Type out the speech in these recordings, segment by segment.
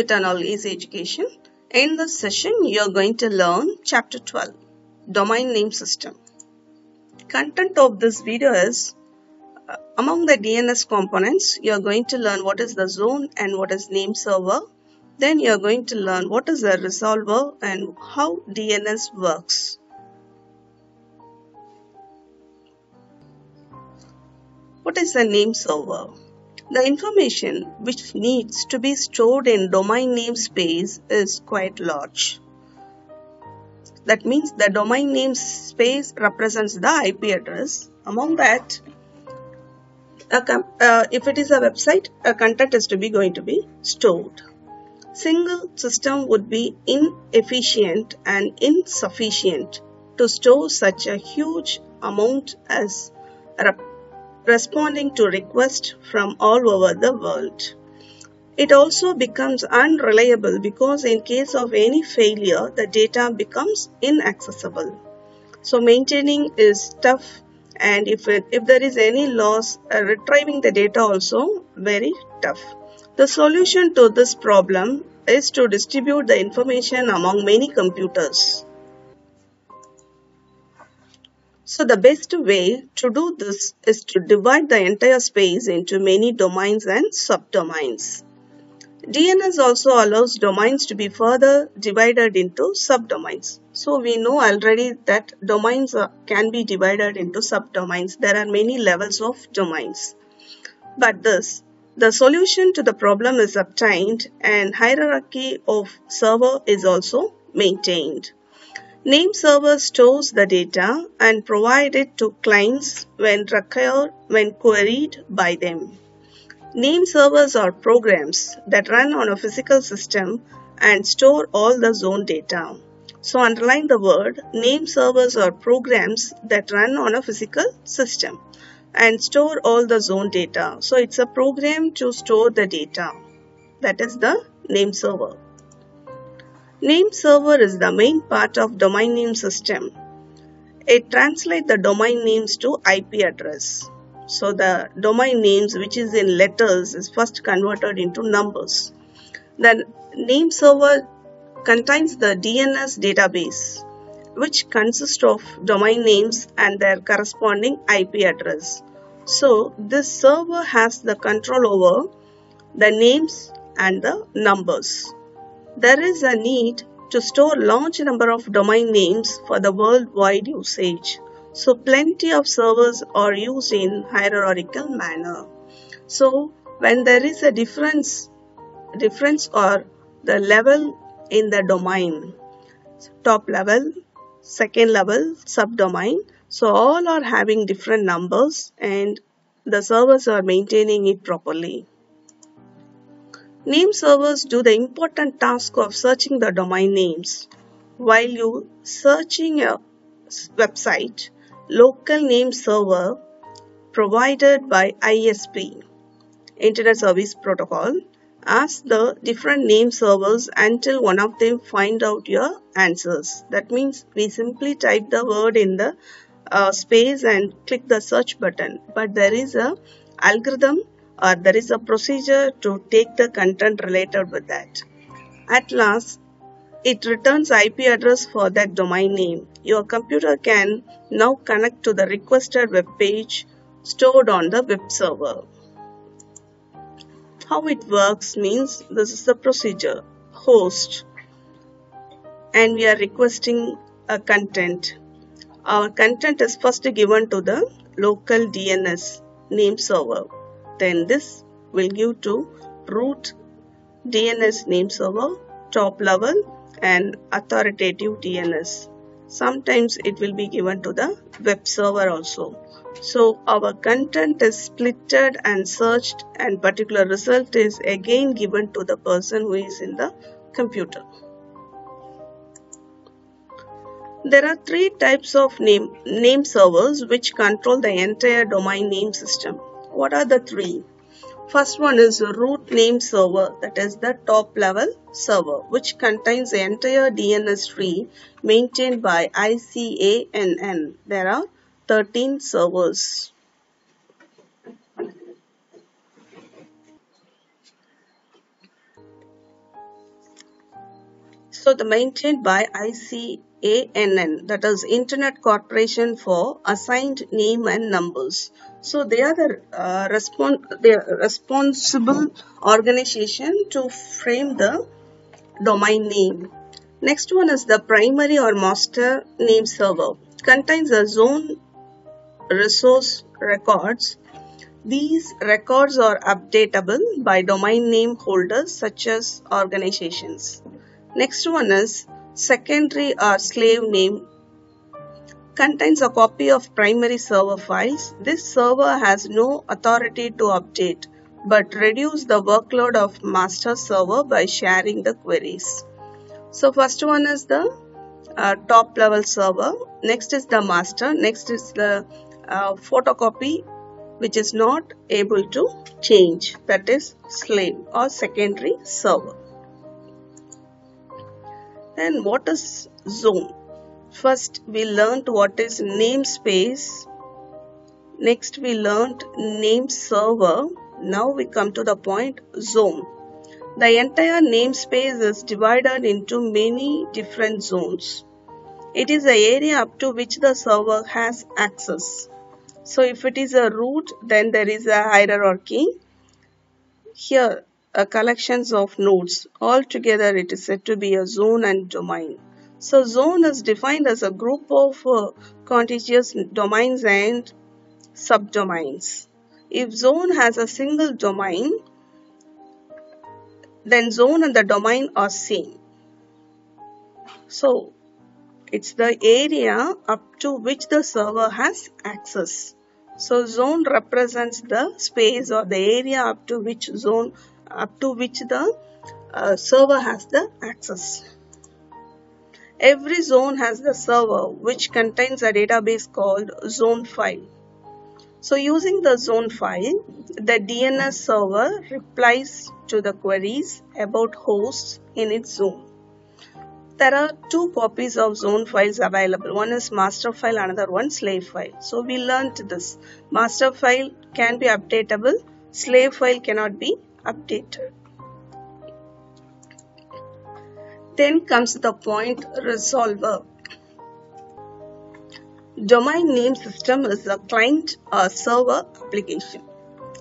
Eternal Easy Education. In this session, you are going to learn Chapter 12 Domain Name System. Content of this video is uh, among the DNS components, you are going to learn what is the zone and what is name server. Then you are going to learn what is the resolver and how DNS works. What is a name server? The information which needs to be stored in domain namespace is quite large. That means the domain namespace represents the IP address. Among that, uh, if it is a website, a content is to be going to be stored. Single system would be inefficient and insufficient to store such a huge amount as responding to requests from all over the world. It also becomes unreliable because in case of any failure, the data becomes inaccessible. So maintaining is tough and if, it, if there is any loss, uh, retrieving the data also very tough. The solution to this problem is to distribute the information among many computers. So the best way to do this is to divide the entire space into many domains and subdomains. DNS also allows domains to be further divided into subdomains. So we know already that domains can be divided into subdomains. There are many levels of domains. But this, the solution to the problem is obtained and hierarchy of server is also maintained. Name server stores the data and provide it to clients when required when queried by them. Name servers are programs that run on a physical system and store all the zone data. So underline the word name servers are programs that run on a physical system and store all the zone data. So it's a program to store the data. That is the name server. Name server is the main part of domain name system. It translates the domain names to IP address. So the domain names which is in letters is first converted into numbers. The name server contains the DNS database which consists of domain names and their corresponding IP address. So this server has the control over the names and the numbers there is a need to store large number of domain names for the worldwide usage. So plenty of servers are used in hierarchical manner. So when there is a difference, difference or the level in the domain, top level, second level, subdomain. So all are having different numbers and the servers are maintaining it properly. Name servers do the important task of searching the domain names. While you searching a website, local name server provided by ISP, Internet Service Protocol, asks the different name servers until one of them find out your answers. That means we simply type the word in the uh, space and click the search button. But there is a algorithm or there is a procedure to take the content related with that. At last, it returns IP address for that domain name. Your computer can now connect to the requested web page stored on the web server. How it works means this is the procedure. Host and we are requesting a content. Our content is first given to the local DNS name server then this will give to root DNS name server, top level and authoritative DNS. Sometimes it will be given to the web server also. So our content is splitted and searched and particular result is again given to the person who is in the computer. There are three types of name, name servers which control the entire domain name system. What are the three? First one is root name server that is the top level server which contains the entire DNS tree maintained by ICANN. There are 13 servers. So the maintained by ICANN, that is Internet Corporation for Assigned Name and Numbers. So they are the uh, respon- responsible organization to frame the domain name. Next one is the primary or master name server. Contains a zone resource records. These records are updatable by domain name holders such as organizations. Next one is secondary or slave name contains a copy of primary server files. This server has no authority to update but reduce the workload of master server by sharing the queries. So first one is the uh, top level server. Next is the master. Next is the uh, photocopy which is not able to change that is slave or secondary server. And what is zone? First we learned what is namespace. Next we learned name server. Now we come to the point zone. The entire namespace is divided into many different zones. It is the area up to which the server has access. So if it is a root, then there is a hierarchy. Here, a collections of nodes. Altogether, it is said to be a zone and domain. So zone is defined as a group of uh, contiguous domains and subdomains. If zone has a single domain, then zone and the domain are same. So it's the area up to which the server has access. So zone represents the space or the area up to which zone up to which the uh, server has the access. Every zone has the server which contains a database called zone file. So using the zone file, the DNS server replies to the queries about hosts in its zone. There are two copies of zone files available. One is master file, another one slave file. So we learned this. Master file can be updatable, slave file cannot be updated. Then comes the point resolver. Domain name system is a client or server application.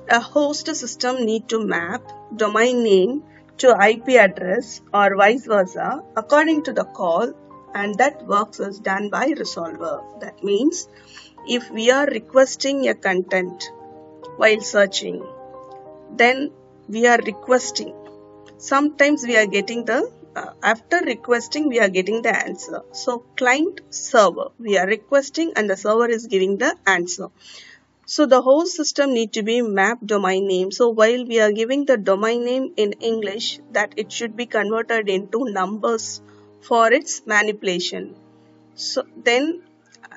A host system need to map domain name to IP address or vice versa according to the call and that works is done by resolver. That means if we are requesting a content while searching, then we are requesting. Sometimes we are getting the uh, after requesting we are getting the answer. So client server we are requesting and the server is giving the answer. So the whole system need to be map domain name. So while we are giving the domain name in english that it should be converted into numbers for its manipulation. So then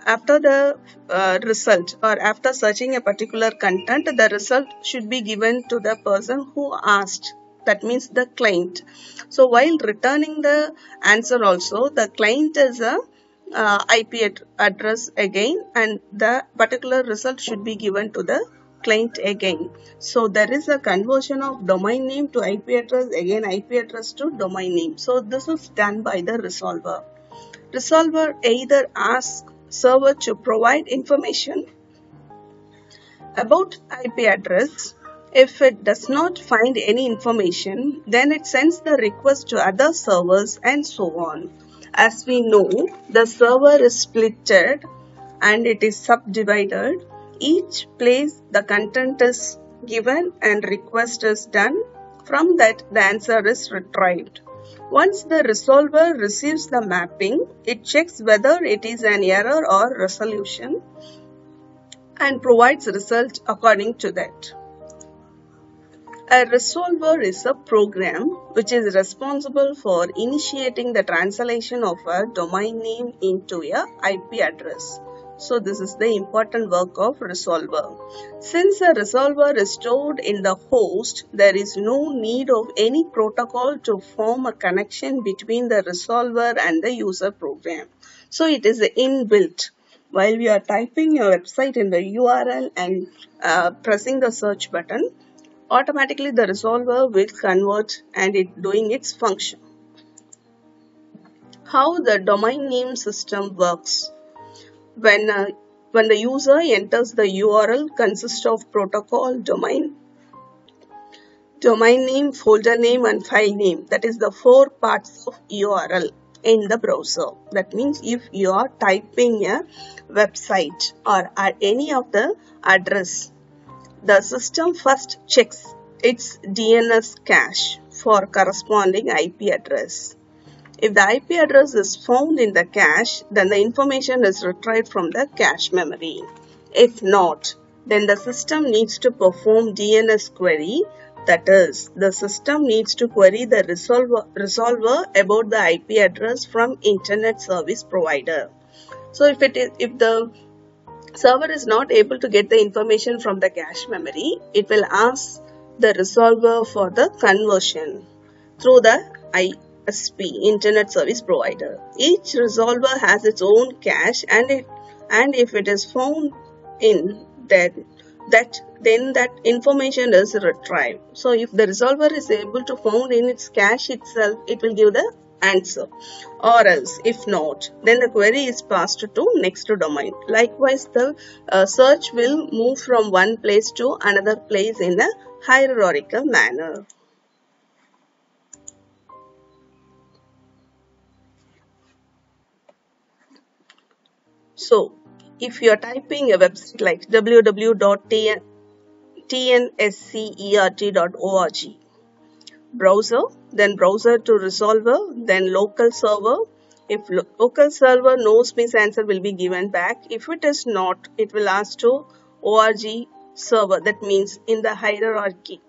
after the uh, result or after searching a particular content the result should be given to the person who asked. That means the client. So while returning the answer also the client is a uh, IP ad address again and the particular result should be given to the client again. So there is a conversion of domain name to IP address again IP address to domain name. So this is done by the resolver. Resolver either asks server to provide information about IP address if it does not find any information, then it sends the request to other servers and so on. As we know, the server is splitted and it is subdivided. Each place the content is given and request is done. From that, the answer is retrieved. Once the resolver receives the mapping, it checks whether it is an error or resolution and provides result according to that. A resolver is a program which is responsible for initiating the translation of a domain name into a IP address. So this is the important work of resolver. Since a resolver is stored in the host, there is no need of any protocol to form a connection between the resolver and the user program. So it is inbuilt. While we are typing your website in the URL and uh, pressing the search button, automatically the resolver will convert and it doing its function. how the domain name system works. When, uh, when the user enters the URL consists of protocol, domain, domain name, folder name and file name. That is the four parts of URL in the browser. That means if you are typing a website or any of the address, the system first checks its DNS cache for corresponding IP address. If the IP address is found in the cache, then the information is retrieved from the cache memory. If not, then the system needs to perform DNS query that is, the system needs to query the resolver, resolver about the IP address from internet service provider. So if it is if the server is not able to get the information from the cache memory, it will ask the resolver for the conversion through the ISP internet service provider. Each resolver has its own cache and it and if it is found in that that then that information is retrieved. So if the resolver is able to found in its cache itself, it will give the answer. Or else, if not, then the query is passed to next domain. Likewise, the uh, search will move from one place to another place in a hierarchical manner. So, if you are typing a website like www.tnscert.org, browser, then browser to resolver, then local server. If lo local server knows means answer will be given back. If it is not, it will ask to org server. That means in the hierarchy.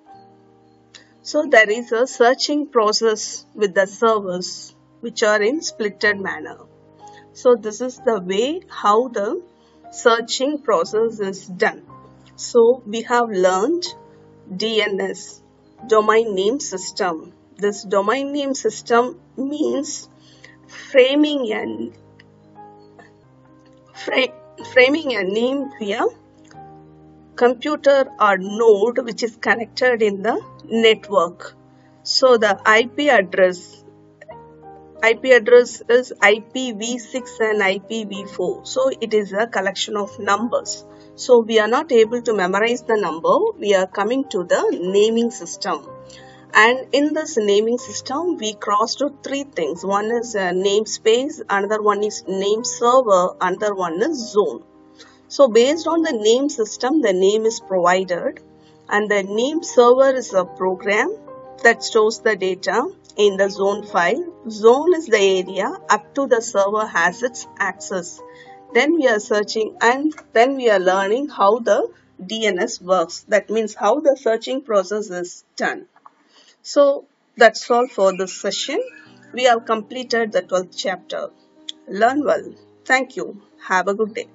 So there is a searching process with the servers which are in splitted manner. So this is the way how the searching process is done. So we have learned DNS, domain name system. This domain name system means framing a, fra framing a name via computer or node which is connected in the network. So the IP address IP address is IPv6 and IPv4. So it is a collection of numbers. So we are not able to memorize the number. We are coming to the naming system. And in this naming system, we crossed to three things. One is uh, namespace, another one is name server, another one is zone. So based on the name system, the name is provided and the name server is a program that stores the data in the zone file. Zone is the area up to the server has its access. Then we are searching and then we are learning how the DNS works. That means how the searching process is done. So that's all for this session. We have completed the 12th chapter. Learn well. Thank you. Have a good day.